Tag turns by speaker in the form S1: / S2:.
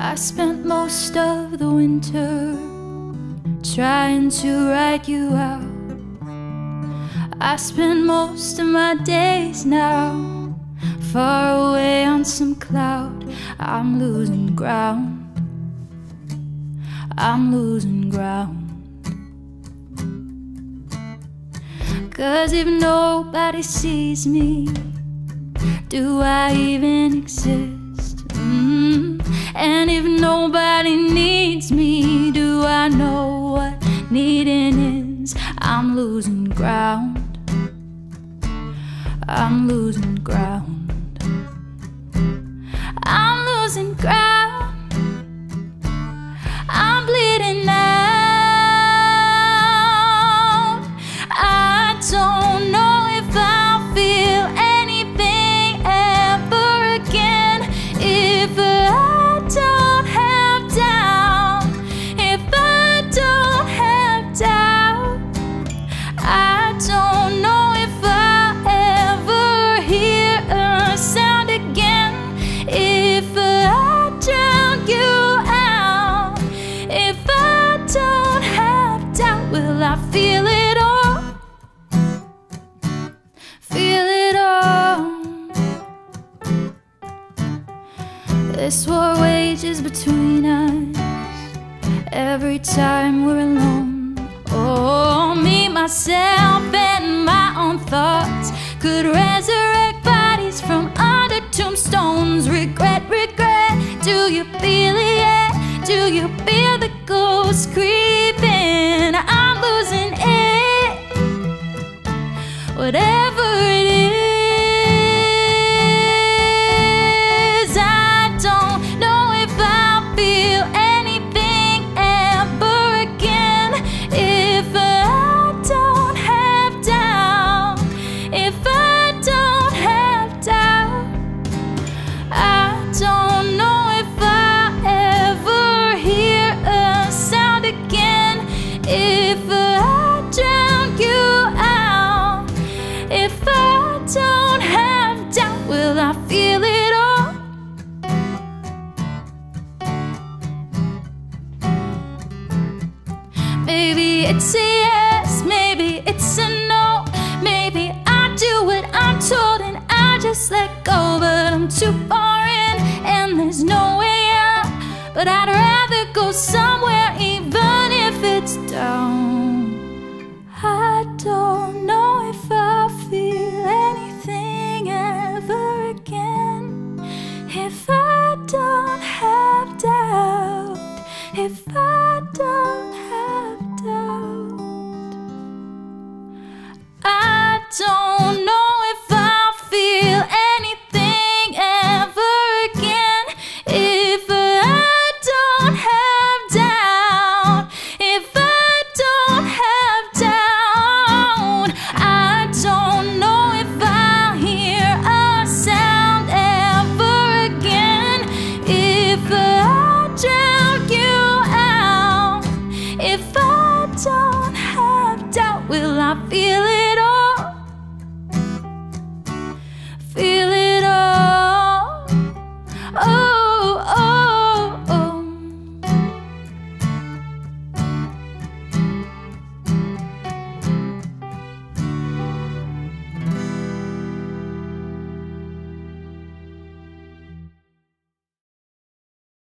S1: I spent most of the winter trying to write you out. I spend most of my days now far away on some cloud. I'm losing ground. I'm losing ground. Cause if nobody sees me, do I even exist? And if nobody needs me, do I know what needing is? I'm losing ground. I'm losing ground. Feel it all? Feel it all. This war wages between us every time we're alone. Oh, me, myself, and my own thoughts could resurrect bodies from under tombstones. Regret, regret. Do you feel it yet? Do you feel the ghost creeping? I'm losing it. Whatever Maybe it's a yes, maybe it's a no. Maybe I do what I'm told and I just let go, but I'm too far in and there's no way out. But I'd rather go somewhere, I feel it